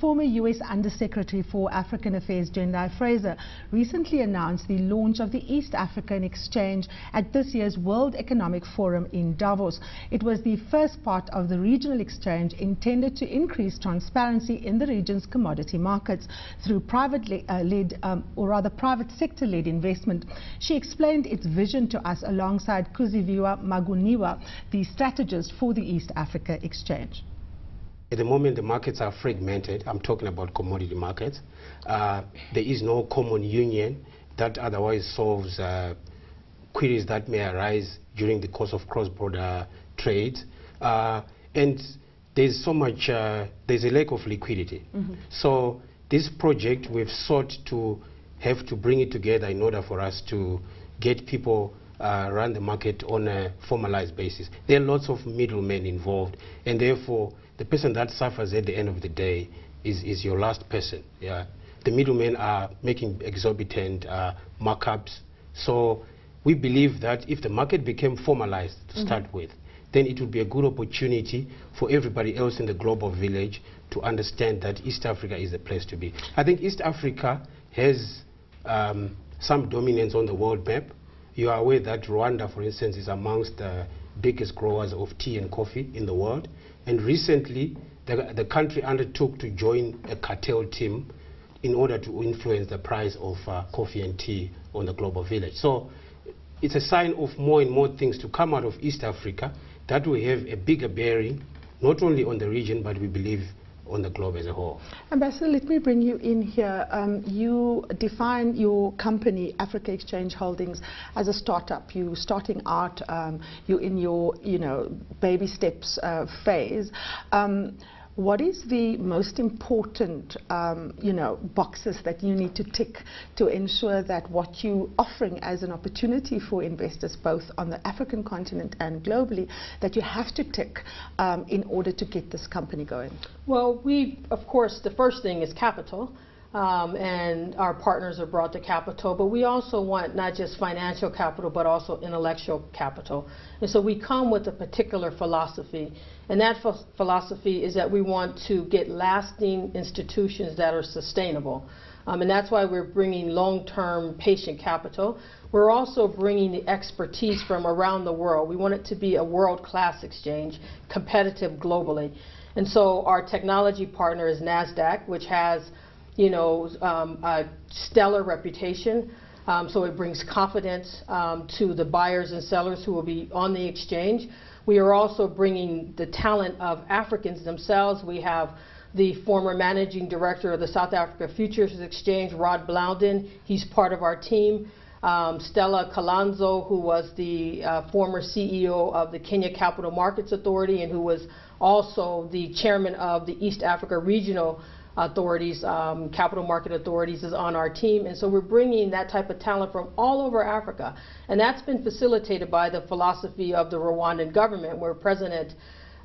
former U.S. Undersecretary for African Affairs, Jendayi Frazer, recently announced the launch of the East African Exchange at this year's World Economic Forum in Davos. It was the first part of the regional exchange intended to increase transparency in the region's commodity markets through private-led, uh, um, or rather private sector-led investment. She explained its vision to us alongside Kuziva Muganiwa, the strategist for the East Africa Exchange. At the moment, the markets are fragmented. I'm talking about commodity markets. Uh, there is no common union that otherwise solves uh, queries that may arise during the course of cross-border trade. Uh, and there's so much, uh, there's a lack of liquidity. Mm -hmm. So this project, we've sought to have to bring it together in order for us to get people uh, run the market on a formalized basis. There are lots of middlemen involved, and therefore the person that suffers at the end of the day is, is your last person. Yeah? The middlemen are making exorbitant uh, markups. So we believe that if the market became formalized to mm -hmm. start with, then it would be a good opportunity for everybody else in the global village to understand that East Africa is the place to be. I think East Africa has um, some dominance on the world map. You are aware that Rwanda, for instance, is amongst the biggest growers of tea and coffee in the world. And recently, the, the country undertook to join a cartel team in order to influence the price of uh, coffee and tea on the global village. So it's a sign of more and more things to come out of East Africa that will have a bigger bearing, not only on the region, but we believe on the globe as a whole. Ambassador, let me bring you in here. Um, you define your company, Africa Exchange Holdings, as a startup. You're starting out, um, you in your, you know, baby steps uh, phase. Um, what is the most important, um, you know, boxes that you need to tick to ensure that what you're offering as an opportunity for investors, both on the African continent and globally, that you have to tick um, in order to get this company going? Well, we, of course, the first thing is capital. Um, and our partners are brought to capital, but we also want not just financial capital, but also intellectual capital. And so we come with a particular philosophy, and that philosophy is that we want to get lasting institutions that are sustainable. Um, and that's why we're bringing long-term patient capital. We're also bringing the expertise from around the world. We want it to be a world-class exchange, competitive globally. And so our technology partner is NASDAQ, which has you know, um, a stellar reputation. Um, so it brings confidence um, to the buyers and sellers who will be on the exchange. We are also bringing the talent of Africans themselves. We have the former managing director of the South Africa Futures Exchange, Rod Blounden. He's part of our team. Um, Stella Kilonzo, who was the uh, former CEO of the Kenya Capital Markets Authority and who was also the chairman of the East Africa Regional authorities, um, capital market authorities is on our team. And so we're bringing that type of talent from all over Africa. And that's been facilitated by the philosophy of the Rwandan government where President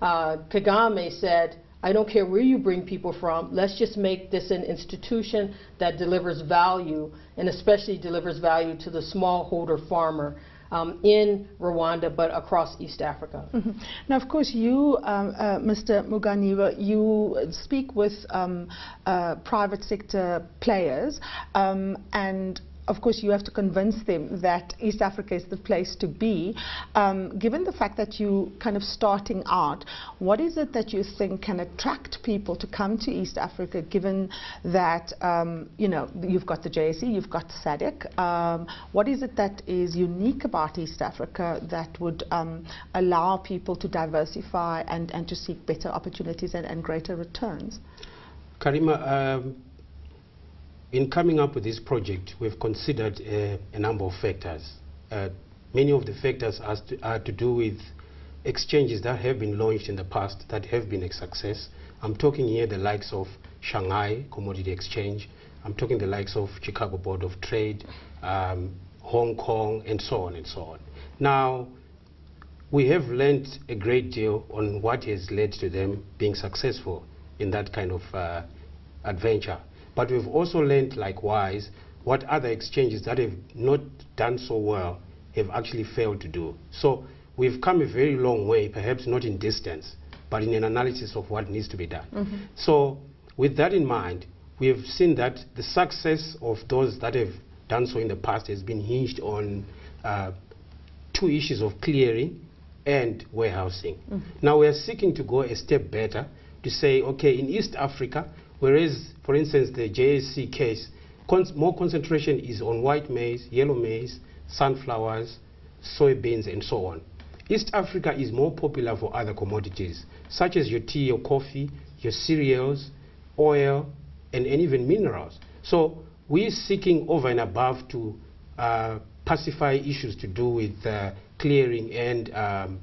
uh, Kagame said, I don't care where you bring people from, let's just make this an institution that delivers value and especially delivers value to the smallholder farmer um, in Rwanda, but across East Africa. Mm -hmm. Now, of course, you, um, uh, Mr. Muganiwa, you speak with um, uh, private sector players, um, and of course, you have to convince them that East Africa is the place to be. Um, given the fact that you kind of starting out, what is it that you think can attract people to come to East Africa, given that, um, you know, you've got the JSE, you've got SADC. Um, what is it that is unique about East Africa that would um, allow people to diversify and, and to seek better opportunities and, and greater returns? Karima, um, in coming up with this project, we've considered uh, a number of factors. Uh, many of the factors to, are to do with exchanges that have been launched in the past that have been a success. I'm talking here the likes of Shanghai Commodity Exchange. I'm talking the likes of Chicago Board of Trade, um, Hong Kong, and so on and so on. Now, we have learned a great deal on what has led to them being successful in that kind of uh, adventure. But we've also learned likewise what other exchanges that have not done so well have actually failed to do. So we've come a very long way, perhaps not in distance, but in an analysis of what needs to be done. Mm -hmm. So with that in mind, we have seen that the success of those that have done so in the past has been hinged on uh, two issues of clearing and warehousing. Now we are seeking to go a step better to say, okay, in East Africa, whereas, for instance, the JSE case, more concentration is on white maize, yellow maize, sunflowers, soybeans, and so on. East Africa is more popular for other commodities, such as your tea, your coffee, your cereals, oil, and, and even minerals. So we're seeking over and above to uh, pacify issues to do with uh, clearing and um,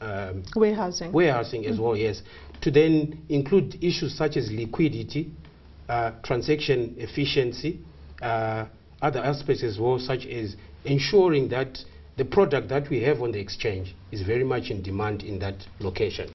um, Warehousing. warehousing as well, yes, to then include issues such as liquidity, uh, transaction efficiency, uh, other aspects as well, such as ensuring that the product that we have on the exchange is very much in demand in that location.